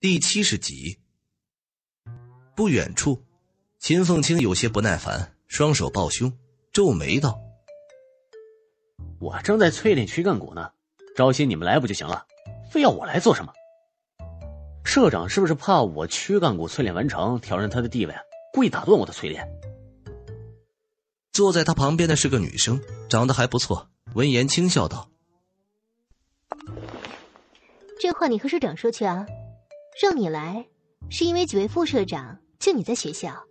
第七十集。不远处，秦凤清有些不耐烦，双手抱胸，皱眉道：“我正在淬炼躯干骨呢，招些你们来不就行了？非要我来做什么？社长是不是怕我躯干骨淬炼完成，挑战他的地位，故意打断我的淬炼？”坐在他旁边的是个女生，长得还不错。闻言轻笑道：“这话你和社长说去啊。”让你来，是因为几位副社长就你在学校，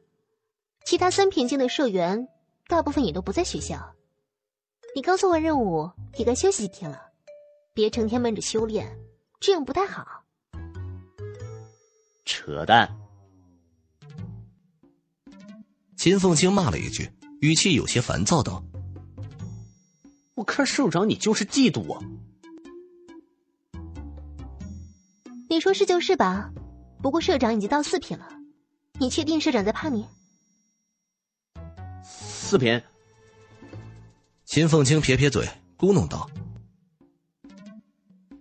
其他三品境的社员大部分也都不在学校。你刚做完任务，也该休息几天了，别成天闷着修炼，这样不太好。扯淡！秦凤清骂了一句，语气有些烦躁道：“我看社长你就是嫉妒我。”你说是就是吧，不过社长已经到四品了，你确定社长在怕你？四品。秦凤清撇撇嘴，咕哝道：“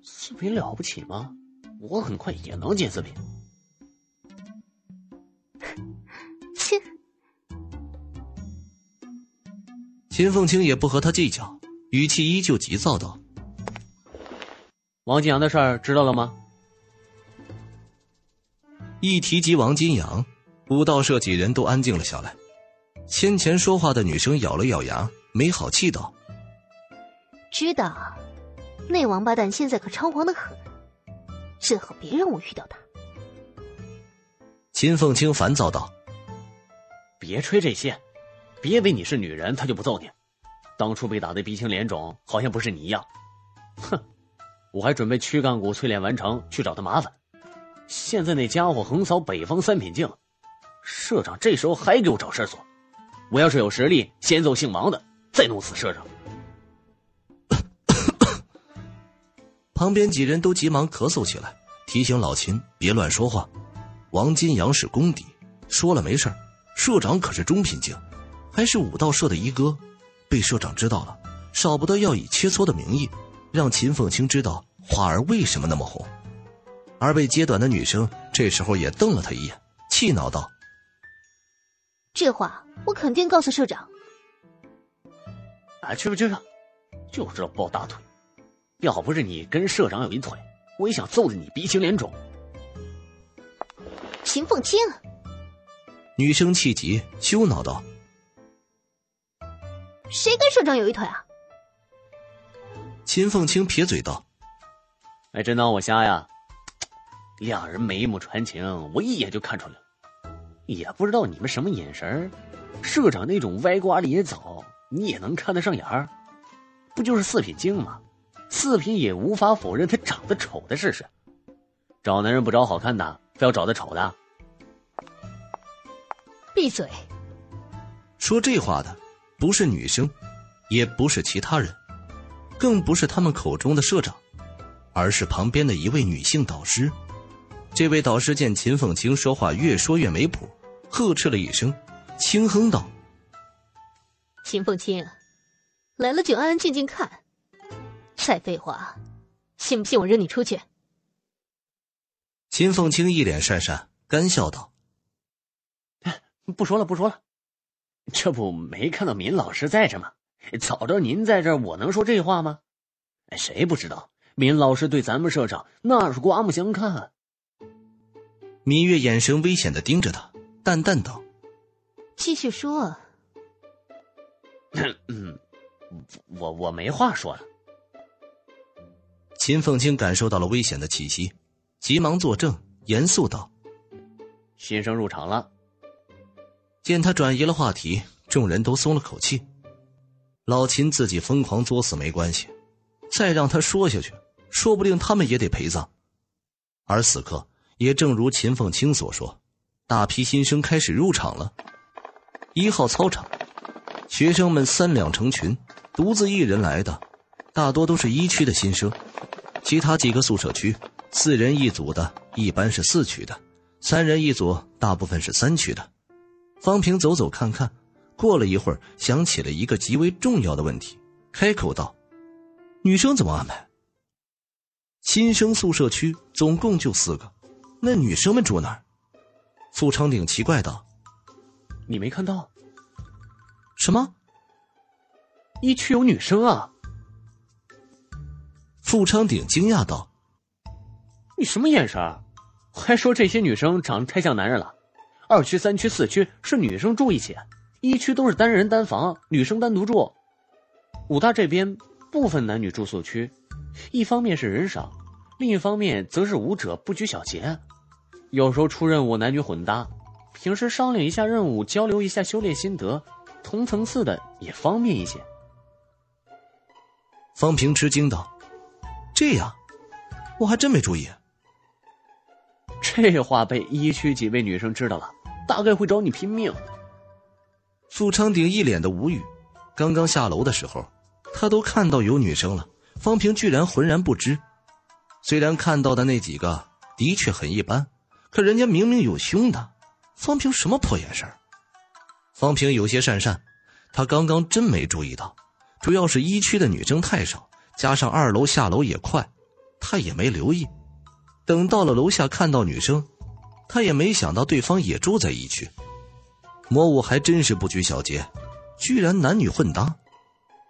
四品了不起吗？我很快也能进四品。”切！秦凤清也不和他计较，语气依旧急躁道：“王金阳的事儿知道了吗？”一提及王金阳，武道社几人都安静了下来。先前说话的女生咬了咬牙，没好气道：“知道，那王八蛋现在可猖狂的很，最好别让我遇到他。”秦凤清烦躁道：“别吹这些，别以为你是女人，他就不揍你。当初被打的鼻青脸肿，好像不是你一样。哼，我还准备躯干骨淬炼完成，去找他麻烦。”现在那家伙横扫北方三品境，社长这时候还给我找事做。我要是有实力，先揍姓王的，再弄死社长。旁边几人都急忙咳嗽起来，提醒老秦别乱说话。王金阳是公敌，说了没事社长可是中品境，还是武道社的一哥，被社长知道了，少不得要以切磋的名义，让秦凤清知道花儿为什么那么红。而被揭短的女生这时候也瞪了他一眼，气恼道：“这话我肯定告诉社长。”啊，去吧去吧，就知道抱大腿。要不是你跟社长有一腿，我也想揍得你鼻青脸肿。秦凤清，女生气急，羞恼道：“谁跟社长有一腿啊？”秦凤清撇嘴道：“哎，真当我瞎呀？”两人眉目传情，我一眼就看出来了。也不知道你们什么眼神社长那种歪瓜裂枣，你也能看得上眼儿？不就是四品精吗？四品也无法否认他长得丑的事实。找男人不找好看的，非要找的丑的。闭嘴！说这话的不是女生，也不是其他人，更不是他们口中的社长，而是旁边的一位女性导师。这位导师见秦凤清说话越说越没谱，呵斥了一声，轻哼道：“秦凤清，来了就安安静静看，再废话，信不信我扔你出去？”秦凤清一脸讪讪，干笑道：“不说了，不说了，这不没看到闵老师在这吗？早知道您在这儿，我能说这话吗？谁不知道闵老师对咱们社长那是刮目相看。”芈月眼神危险的盯着他，淡淡道：“继续说。”“嗯，我我没话说了。”秦凤清感受到了危险的气息，急忙作证，严肃道：“新生入场了。”见他转移了话题，众人都松了口气。老秦自己疯狂作死没关系，再让他说下去，说不定他们也得陪葬。而此刻。也正如秦凤清所说，大批新生开始入场了。一号操场，学生们三两成群，独自一人来的，大多都是一区的新生。其他几个宿舍区，四人一组的，一般是四区的；三人一组，大部分是三区的。方平走走看看，过了一会儿，想起了一个极为重要的问题，开口道：“女生怎么安排？”新生宿舍区总共就四个。那女生们住哪儿？傅昌鼎奇怪道：“你没看到？什么？一区有女生啊？”傅昌鼎惊讶道：“你什么眼神？还说这些女生长得太像男人了？二区、三区、四区是女生住一起，一区都是单人单房，女生单独住。武大这边不分男女住宿区，一方面是人少，另一方面则是武者不拘小节，有时候出任务男女混搭，平时商量一下任务，交流一下修炼心得，同层次的也方便一些。”方平吃惊道。这样，我还真没注意。这话被一区几位女生知道了，大概会找你拼命。苏昌鼎一脸的无语。刚刚下楼的时候，他都看到有女生了，方平居然浑然不知。虽然看到的那几个的确很一般，可人家明明有胸的，方平什么破眼神？方平有些讪讪，他刚刚真没注意到，主要是一区的女生太少。加上二楼下楼也快，他也没留意。等到了楼下，看到女生，他也没想到对方也住在一区。魔武还真是不拘小节，居然男女混搭。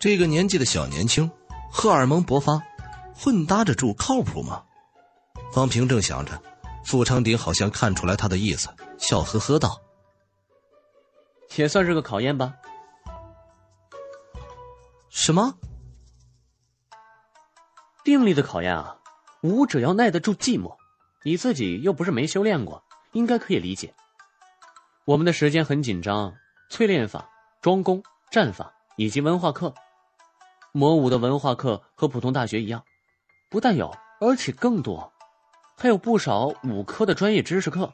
这个年纪的小年轻，荷尔蒙勃发，混搭着住靠谱吗？方平正想着，傅昌鼎好像看出来他的意思，笑呵呵道：“也算是个考验吧。”什么？定力的考验啊，武者要耐得住寂寞。你自己又不是没修炼过，应该可以理解。我们的时间很紧张，淬炼法、装功、战法以及文化课。魔武的文化课和普通大学一样，不但有，而且更多，还有不少五科的专业知识课。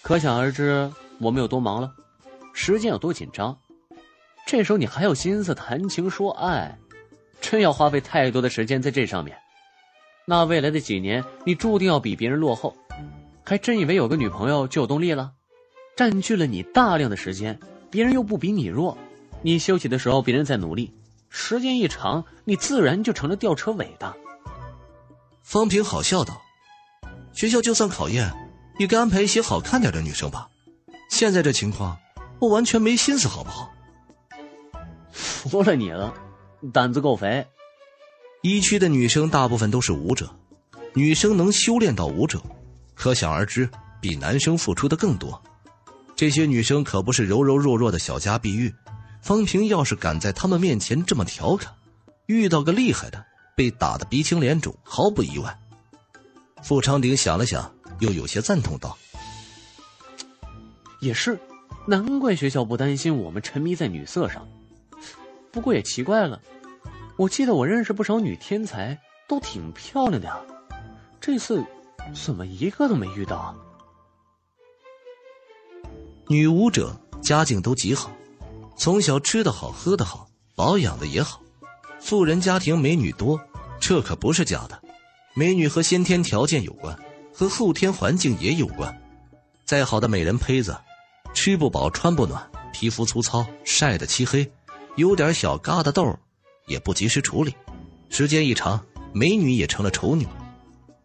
可想而知，我们有多忙了，时间有多紧张。这时候你还有心思谈情说爱？真要花费太多的时间在这上面，那未来的几年你注定要比别人落后。还真以为有个女朋友就有动力了？占据了你大量的时间，别人又不比你弱，你休息的时候别人在努力，时间一长，你自然就成了吊车尾的。方平好笑道：“学校就算考验，也该安排一些好看点的女生吧。现在这情况，我完全没心思，好不好？”服了你了。胆子够肥。一区的女生大部分都是武者，女生能修炼到武者，可想而知，比男生付出的更多。这些女生可不是柔柔弱弱的小家碧玉。方平要是敢在她们面前这么调侃，遇到个厉害的，被打得鼻青脸肿，毫不意外。傅长鼎想了想，又有些赞同道：“也是，难怪学校不担心我们沉迷在女色上。”不过也奇怪了，我记得我认识不少女天才，都挺漂亮的呀，这次怎么一个都没遇到？女舞者家境都极好，从小吃的好，喝的好，保养的也好，富人家庭美女多，这可不是假的。美女和先天条件有关，和后天环境也有关。再好的美人胚子，吃不饱穿不暖，皮肤粗糙，晒得漆黑。有点小疙瘩痘，也不及时处理，时间一长，美女也成了丑女。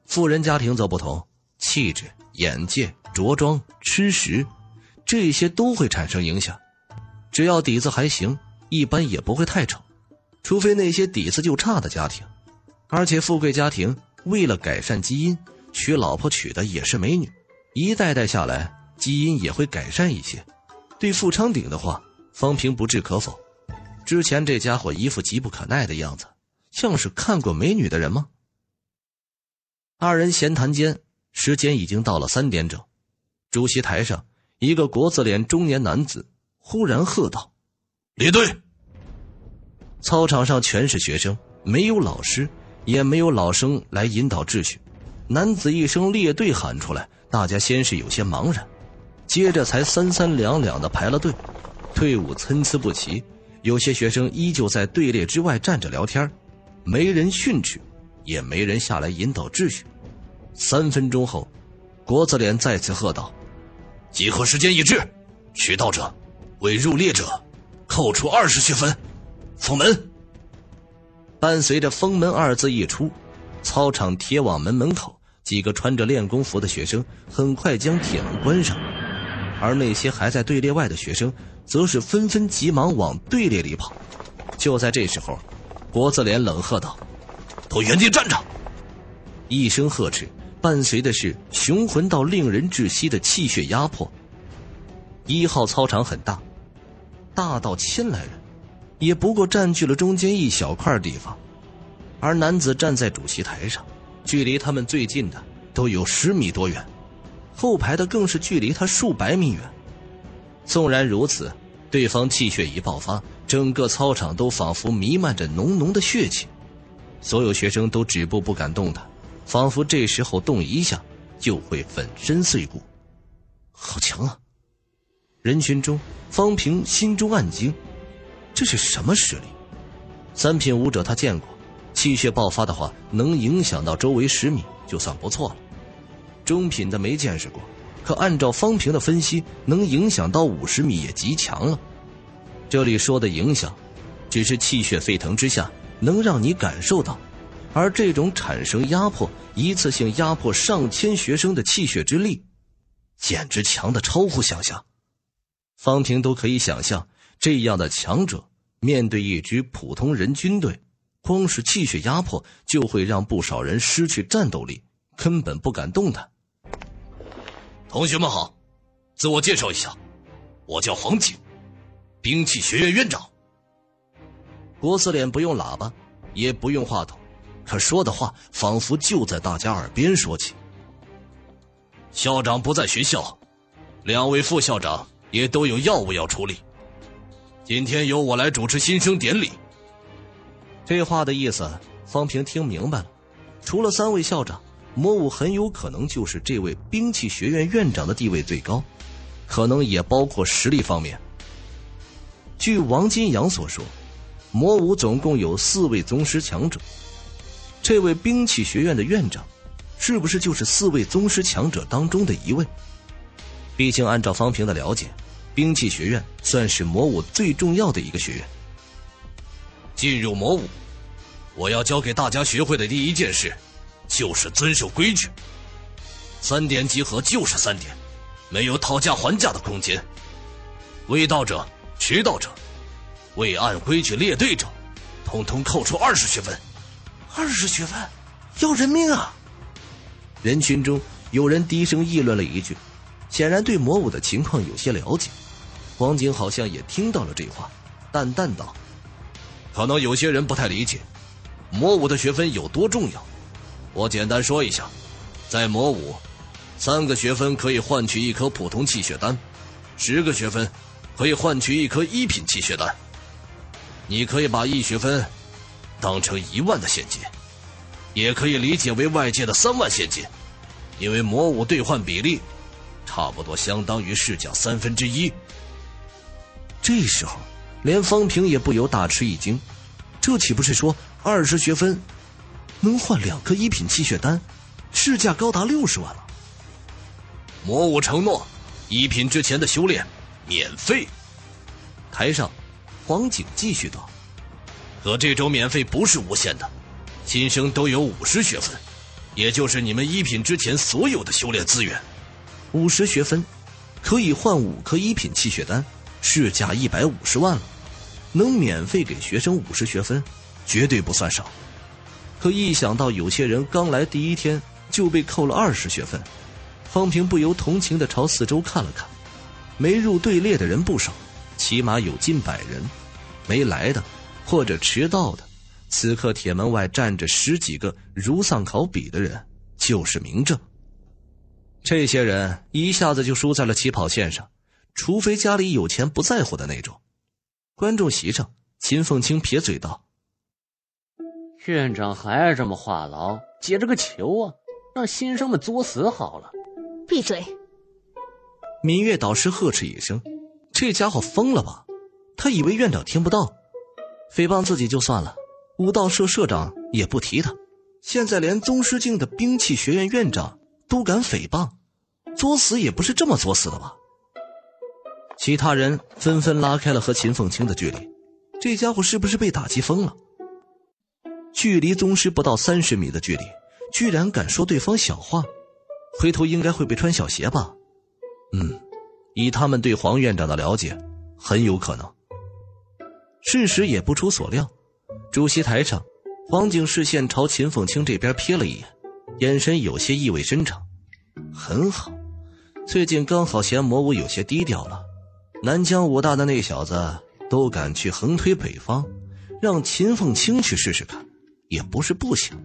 富人家庭则不同，气质、眼界、着装、吃食，这些都会产生影响。只要底子还行，一般也不会太丑，除非那些底子就差的家庭。而且富贵家庭为了改善基因，娶老婆娶的也是美女，一代代下来，基因也会改善一些。对富昌鼎的话，方平不置可否。之前这家伙一副急不可耐的样子，像是看过美女的人吗？二人闲谈间，时间已经到了三点整。主席台上，一个国字脸中年男子忽然喝道：“列队！”操场上全是学生，没有老师，也没有老生来引导秩序。男子一声“列队”喊出来，大家先是有些茫然，接着才三三两两的排了队。队伍参差不齐。有些学生依旧在队列之外站着聊天，没人训斥，也没人下来引导秩序。三分钟后，国字脸再次喝道：“集合时间已至，迟到者为入列者，扣除二十学分。封门。”伴随着“封门”二字一出，操场铁网门门口几个穿着练功服的学生很快将铁门关上，而那些还在队列外的学生，则是纷纷急忙往队列里跑。就在这时候，国字脸冷喝道：“都原地站着！”一声呵斥，伴随的是雄浑到令人窒息的气血压迫。一号操场很大，大到千来人，也不过占据了中间一小块地方。而男子站在主席台上，距离他们最近的都有十米多远，后排的更是距离他数百米远。纵然如此，对方气血一爆发，整个操场都仿佛弥漫着浓浓的血气，所有学生都止步不敢动弹，仿佛这时候动一下就会粉身碎骨。好强啊！人群中，方平心中暗惊：这是什么实力？三品武者他见过。气血爆发的话，能影响到周围十米，就算不错了。中品的没见识过，可按照方平的分析，能影响到五十米也极强了。这里说的影响，只是气血沸腾之下能让你感受到，而这种产生压迫、一次性压迫上千学生的气血之力，简直强的超乎想象。方平都可以想象，这样的强者面对一支普通人军队。光是气血压迫就会让不少人失去战斗力，根本不敢动弹。同学们好，自我介绍一下，我叫黄景，兵器学院院长。国司脸不用喇叭，也不用话筒，可说的话仿佛就在大家耳边说起。校长不在学校，两位副校长也都有要务要处理，今天由我来主持新生典礼。这话的意思，方平听明白了。除了三位校长，魔武很有可能就是这位兵器学院院长的地位最高，可能也包括实力方面。据王金阳所说，魔武总共有四位宗师强者。这位兵器学院的院长，是不是就是四位宗师强者当中的一位？毕竟按照方平的了解，兵器学院算是魔武最重要的一个学院。进入魔武，我要教给大家学会的第一件事，就是遵守规矩。三点集合就是三点，没有讨价还价的空间。未到者、迟到者、未按规矩列队者，统统扣除二十学分。二十学分，要人命啊！人群中有人低声议论了一句，显然对魔武的情况有些了解。黄景好像也听到了这话，淡淡道。可能有些人不太理解，魔武的学分有多重要。我简单说一下，在魔武，三个学分可以换取一颗普通气血丹，十个学分可以换取一颗一品气血丹。你可以把一学分当成一万的现金，也可以理解为外界的三万现金，因为魔武兑换比例差不多相当于市价三分之一。这时候。连方平也不由大吃一惊，这岂不是说二十学分能换两颗一品气血丹，市价高达六十万了？魔武承诺，一品之前的修炼免费。台上，黄景继续道：“可这种免费不是无限的，新生都有五十学分，也就是你们一品之前所有的修炼资源。五十学分可以换五颗一品气血丹，市价一百五十万了。”能免费给学生五十学分，绝对不算少。可一想到有些人刚来第一天就被扣了二十学分，方平不由同情的朝四周看了看。没入队列的人不少，起码有近百人。没来的，或者迟到的，此刻铁门外站着十几个如丧考妣的人，就是明证。这些人一下子就输在了起跑线上，除非家里有钱不在乎的那种。观众席上，秦凤清撇嘴道：“院长还是这么话痨，接着个球啊，让新生们作死好了。”闭嘴！芈月导师呵斥一声：“这家伙疯了吧？他以为院长听不到？诽谤自己就算了，武道社社长也不提他，现在连宗师境的兵器学院院长都敢诽谤，作死也不是这么作死的吧？”其他人纷纷拉开了和秦凤清的距离，这家伙是不是被打击疯了？距离宗师不到三十米的距离，居然敢说对方小话，回头应该会被穿小鞋吧？嗯，以他们对黄院长的了解，很有可能。事实也不出所料，主席台上，黄景视线朝秦凤清这边瞥了一眼，眼神有些意味深长。很好，最近刚好嫌魔武有些低调了，南疆武大的那小子都敢去横推北方，让秦凤清去试试看，也不是不行。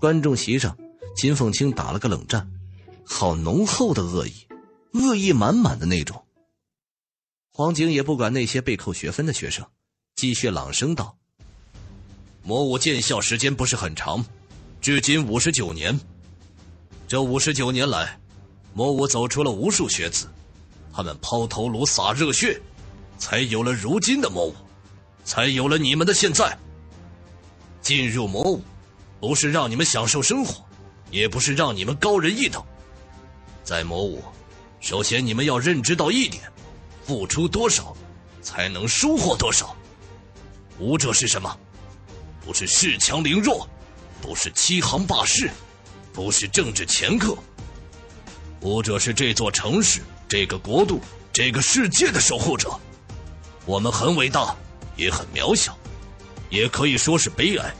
观众席上，秦凤清打了个冷战，好浓厚的恶意，恶意满满的那种。黄景也不管那些被扣学分的学生，继续朗声道：“魔武建校时间不是很长，至今五十九年。这五十九年来，魔武走出了无数学子，他们抛头颅洒热血，才有了如今的魔武，才有了你们的现在。进入魔武。”不是让你们享受生活，也不是让你们高人一等。在魔武，首先你们要认知到一点：付出多少，才能收获多少。武者是什么？不是恃强凌弱，不是欺行霸市，不是政治掮客。武者是这座城市、这个国度、这个世界的守护者。我们很伟大，也很渺小，也可以说是悲哀。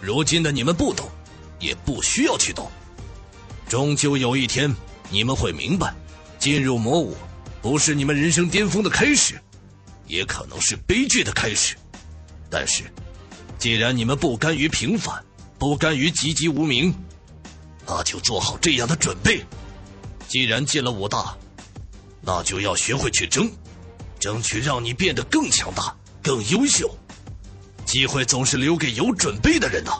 如今的你们不懂，也不需要去懂。终究有一天，你们会明白，进入魔武，不是你们人生巅峰的开始，也可能是悲剧的开始。但是，既然你们不甘于平凡，不甘于籍籍无名，那就做好这样的准备。既然进了武大，那就要学会去争，争取让你变得更强大、更优秀。机会总是留给有准备的人的。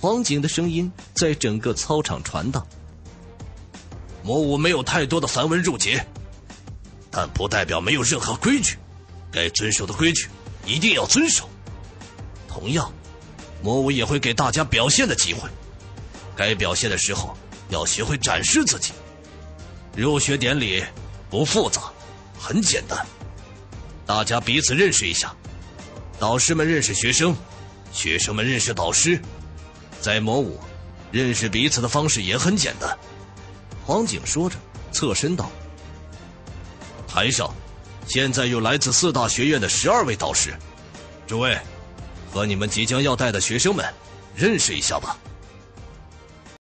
黄景的声音在整个操场传荡。魔武没有太多的繁文缛节，但不代表没有任何规矩。该遵守的规矩一定要遵守。同样，魔武也会给大家表现的机会。该表现的时候要学会展示自己。入学典礼不复杂，很简单，大家彼此认识一下。导师们认识学生，学生们认识导师，在魔武，认识彼此的方式也很简单。黄景说着，侧身道：“台上，现在有来自四大学院的十二位导师，诸位，和你们即将要带的学生们认识一下吧。”